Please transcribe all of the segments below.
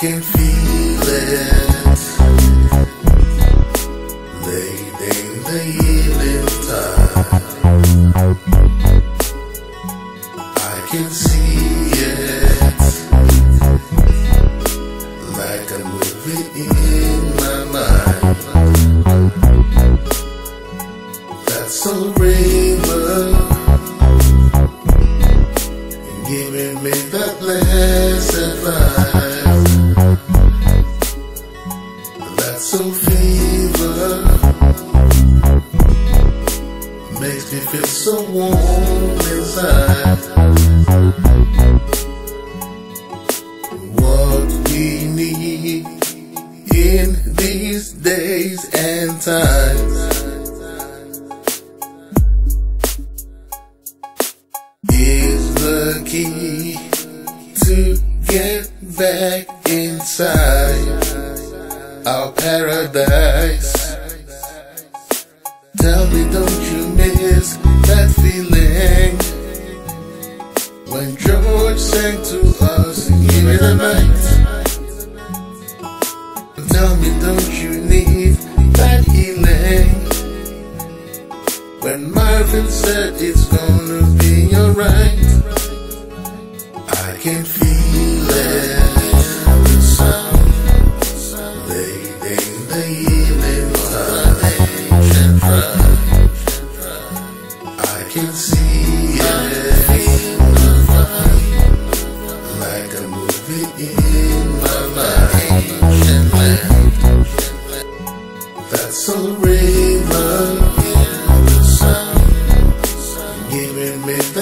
can feel it late in the evening time. I can see it like a movie in my mind. That's a rainbow giving me that land. Feel so warm inside. What we need in these days and times is the key to get back inside our paradise. Feeling when George sang to us, Give me the night. Tell me, don't you need that healing when Marvin said it's gonna be alright? I can feel it.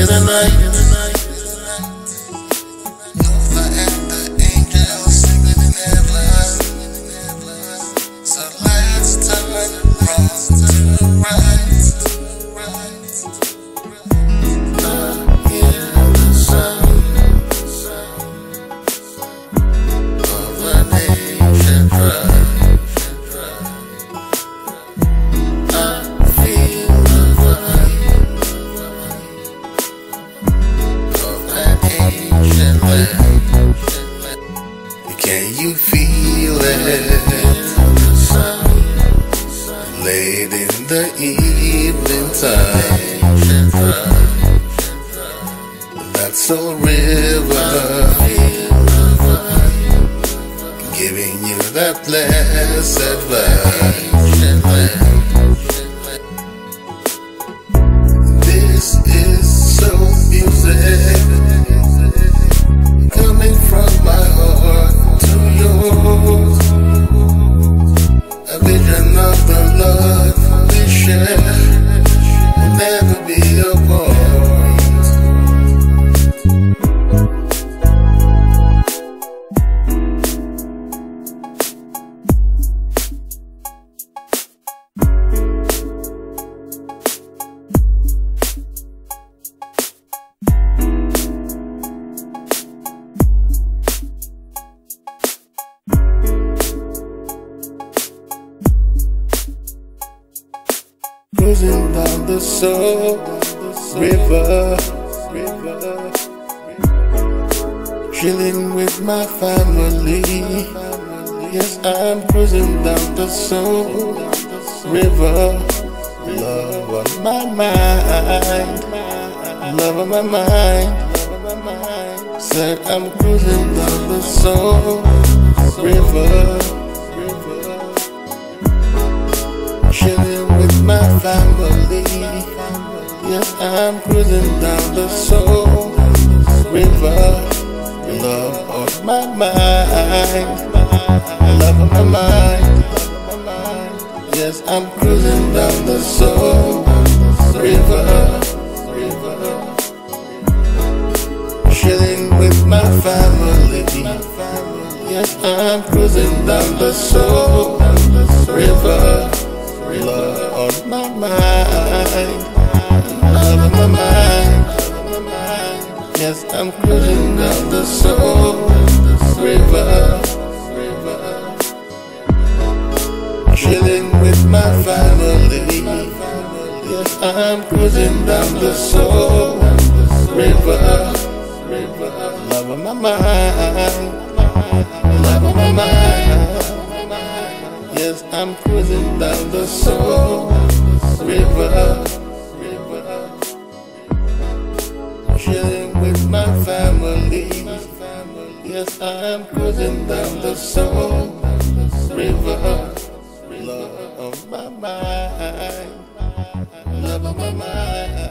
me the night. That's a river giving you that blessed vibe. Cruising down the soul river, chilling with my family. Yes, I'm cruising down the soul river. Love on my mind, love on my mind. Said I'm cruising down the soul river. Yes, I'm cruising down the soul river. Love on my mind, love on my mind. Yes, I'm cruising down the soul river. Chilling with my family. Yes, I'm cruising down the soul river. My mind, love on my mind. Yes, I'm cruising down the soul river. River Chilling with my family. Yes, I'm cruising down the soul river. Love on my mind, love of my mind. Yes, I'm cruising down the soul river. Chilling with my family. Yes, I'm cruising down the soul river. Love on my mind. Love on my mind.